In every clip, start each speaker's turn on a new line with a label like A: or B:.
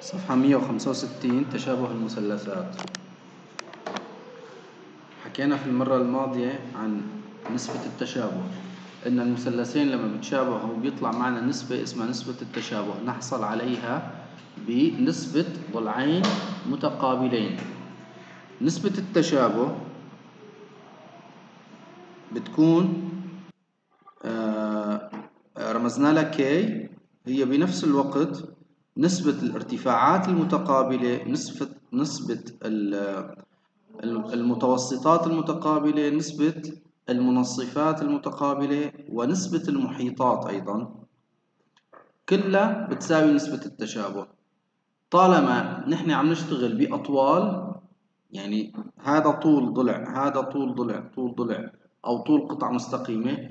A: صفحة 165 تشابه المثلثات. حكينا في المرة الماضية عن نسبة التشابه إن المثلثين لما بتشابهوا بيطلع معنا نسبة اسمها نسبة التشابه نحصل عليها بنسبة ضلعين متقابلين. نسبة التشابه بتكون آه رمزنا لها K هي بنفس الوقت نسبة الارتفاعات المتقابلة نسبة نسبة المتوسطات المتقابلة نسبة المنصفات المتقابلة ونسبة المحيطات أيضا كلها بتساوي نسبة التشابه. طالما نحن عم نشتغل بأطوال يعني هذا طول ضلع هذا طول ضلع طول ضلع أو طول قطعة مستقيمة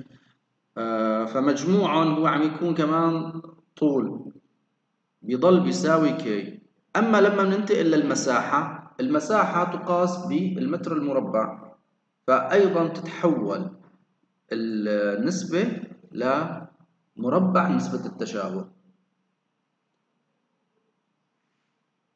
A: آه، فمجموعهم هو عم يكون كمان طول. بيضل بيساوي كي أما لما بننتقل للمساحة المساحة تقاس بالمتر المربع فأيضا تتحول النسبة لمربع نسبة التشابه.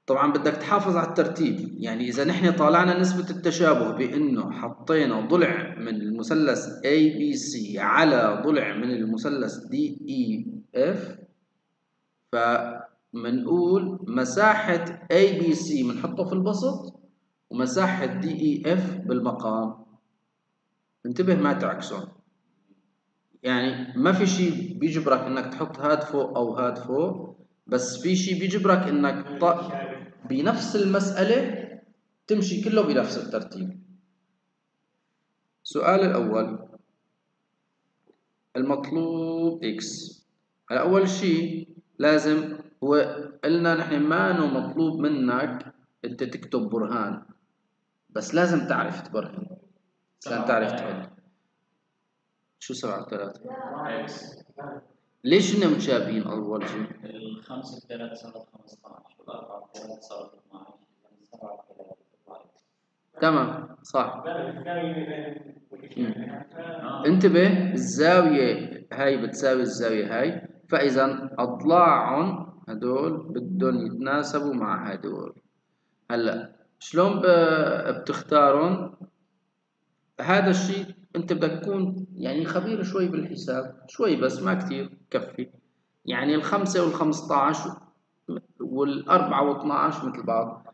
A: طبعا بدك تحافظ على الترتيب يعني إذا نحن طالعنا نسبة التشابه بأنه حطينا ضلع من المثلث ABC على ضلع من المثلث DEF فمنقول مساحة ABC بنحطه في البسط ومساحة DEF بالمقام. انتبه ما تعكسهم يعني ما في شيء بيجبرك إنك تحط هاد فوق أو هاد فوق بس في شيء بيجبرك إنك بنفس المسألة تمشي كله بنفس الترتيب. السؤال الأول. المطلوب X. على أول شيء لازم هو قلنا نحن ما إنه مطلوب منك أنت تكتب برهان بس لازم تعرف تبرهن عشان تعرف تحل شو سبعة ثلاثة؟ ليش هن متشابهين أول شيء؟
B: الخمسة بثلاث صارت 15 والأربعة بثلاث صارت 12 السبعة بثلاث
A: تمام صح. انتبه الزاوية هاي بتساوي الزاوية هاي فإذا أضلاعهم هدول بدهم يتناسبوا مع هدول. هلأ شلون بتختارهم هذا الشيء أنت بدك تكون يعني خبير شوي بالحساب شوي بس ما كثير كفي. يعني الخمسة والخمسة عشر والأربعة واثنى عشر مثل بعض.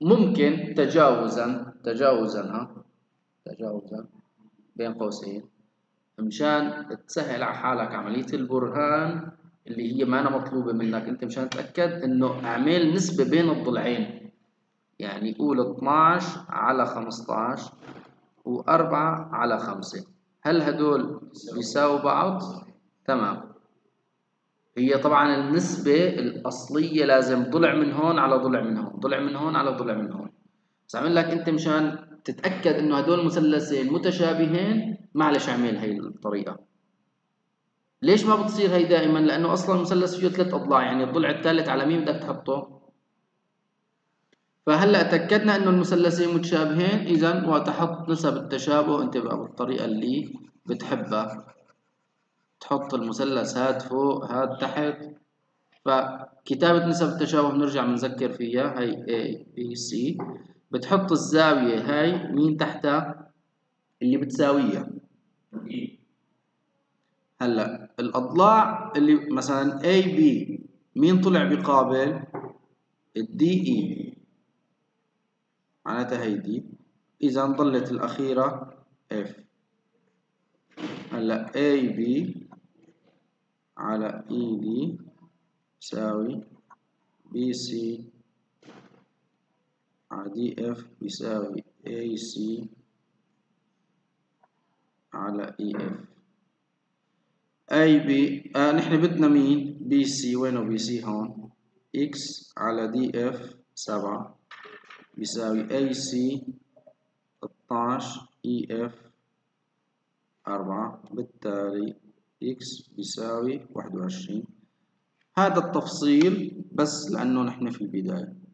A: ممكن تجاوزا تجاوزا ها؟ تجاوزا بين قوسين. مشان تسهل على حالك عملية البرهان اللي هي ما أنا مطلوبة منك. أنت مشان تتأكد إنه أعمل نسبة بين الضلعين. يعني قول 12 على 15 وأربعة على خمسة. هل هدول بيساووا بعض؟ تمام. هي طبعا النسبة الأصلية لازم ضلع من هون على ضلع من هون. ضلع من هون على ضلع من هون. بس عمل لك أنت مشان تتأكد إنه هدول مثلثين متشابهين معلش اعمل هي الطريقة. ليش ما بتصير هي دائما؟ لأنه أصلا المثلث فيه ثلاث أضلاع يعني الضلع الثالث على مين بدك تحطه؟ فهلأ تأكدنا إنه المثلثين متشابهين؟ اذا وتحط نسب التشابه انت بقى بالطريقة اللي بتحبها. تحط المثلث هاد فوق هاد تحت. فكتابة نسب التشابه بنرجع بنذكر فيها هي A B C. بتحط الزاوية هاي مين تحتها؟ اللي بتساويها. هلا الأضلاع اللي مثلا A B مين طلع بقابل؟ الدي E. معناتها هي دي إذا ضلت الأخيرة F. هلا AB على ED يساوي BC على DF يساوي AC على EF AB آه نحن بدنا مين؟ BC وينه BC هون؟ X على DF سبعة بيساوي AC 12 EF 4 بالتالي X بيساوي 21 هذا التفصيل بس لأنه نحن في البداية.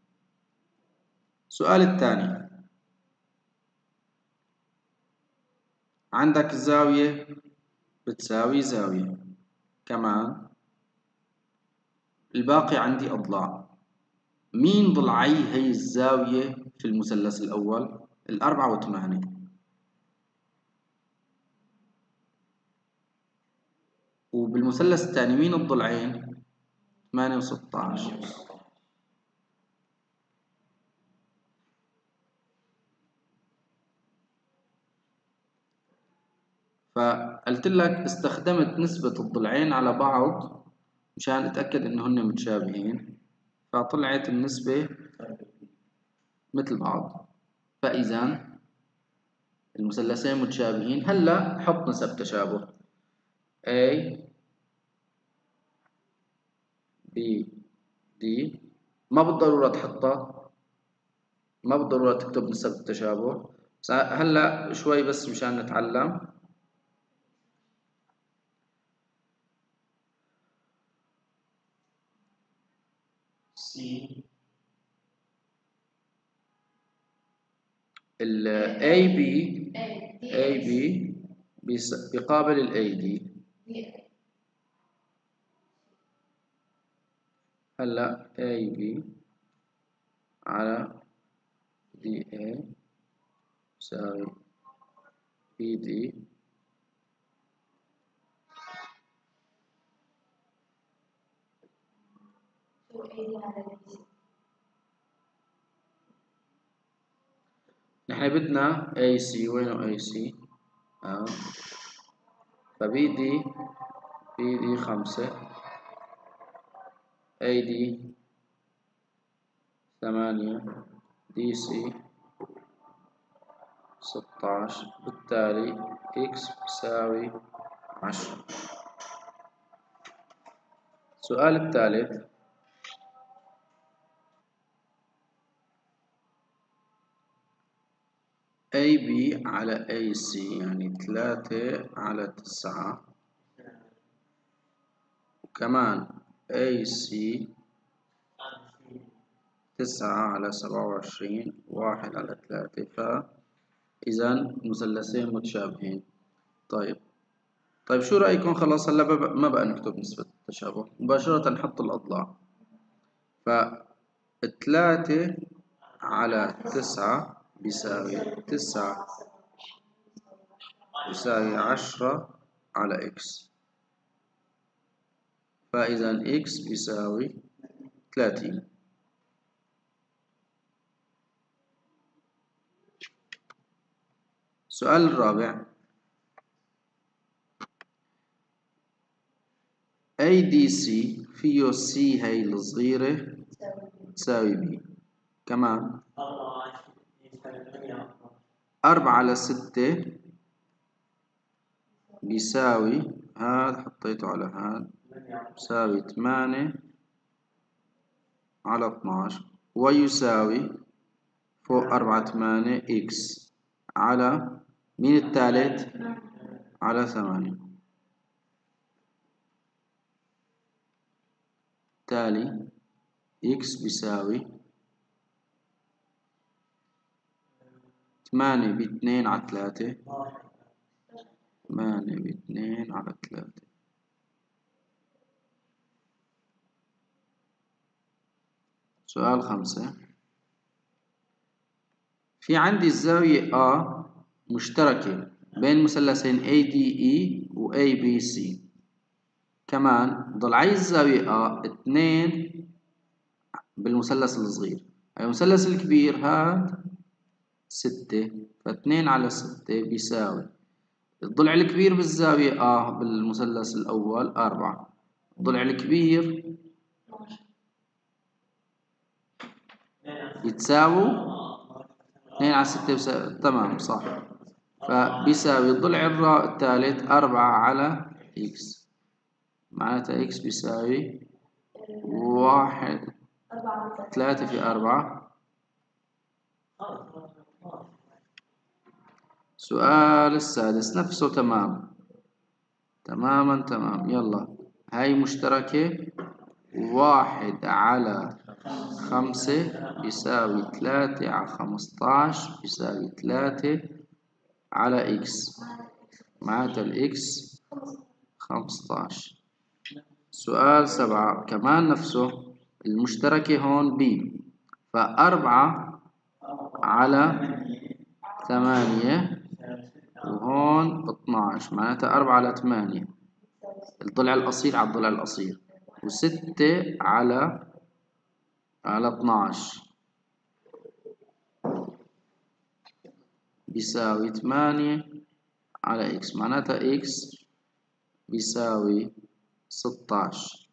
A: السؤال الثاني. عندك زاوية بتساوي زاوية. كمان الباقي عندي أضلاع. مين ضلعي هي الزاوية في المثلث الأول؟ الأربعة وثمانية وبالمثلث الثاني مين الضلعين؟ ثمانية وستة عشر. فقلت لك استخدمت نسبة الضلعين على بعض مشان أتأكد انهن متشابهين. فطلعت النسبة مثل بعض. فإذا المثلثين متشابهين. هلأ حط نسب تشابه. A B D ما بالضرورة تحطها. ما بالضرورة تكتب نسب التشابه هلأ شوي بس مشان نتعلم. ال AB AB بيس- بيقابل ال AD هلا AB على DA يساوي BD نحن بدنا AC وينه AC آه. فBD BD خمسة. AD ثمانية. DC ستاش. بالتالي X بيساوي عشرة. السؤال الثالث. AB على AC يعني ثلاثة على تسعة. وكمان AC تسعة على سبعة وعشرين. واحد على ثلاثة فإذا مثلثين متشابهين. طيب. طيب شو رأيكم؟ خلاص هلا ما بقى نكتب نسبة التشابه. مباشرة نحط الأضلاع. فثلاثة على تسعة بيساوي تسعة يساوي عشرة على x فإذا x بيساوي ثلاثين. السؤال الرابع. ADC فيه C هي الصغيرة تساوي B. كمان. أربعة على ستة. بيساوي هذا حطيته على هذا. بيساوي ثمانية على اثناش ويساوي فوق أربعة ثمانية إكس على مين الثالث؟ على ثمانية. بالتالي إكس بيساوي ثمانية باثنين على ثلاثة. ثمانية باثنين على ثلاثة. سؤال خمسة. في عندي الزاوية A مشتركة بين مثلثين ADE و ABC كمان ضلعي الزاوية A اثنين بالمثلث الصغير. المثلث الكبير هذا ستة فاثنين على ستة بيساوي. الضلع الكبير بالزاوية A بالمثلث الأول أربعة. الضلع الكبير يتساووا اثنين على ستة بيساوي تمام صح. فبيساوي الضلع الثالث أربعة على x معناتها x بيساوي واحد ثلاثة في أربعة. سؤال السادس نفسه تمام. تماما تمام. يلا. هاي مشتركة واحد على خمسة بيساوي ثلاثة على خمسطاش بيساوي ثلاثة على x. معناتها ال x خمسطاش سؤال سبعة. كمان نفسه المشتركة هون b. فأربعة على ثمانية. وهون اثناش معناتها أربعة على ثمانية الضلع الأصيل على الضلع الأصيل. وستة على على اثناش بيساوي ثمانية على x. معناتها x بيساوي ستاش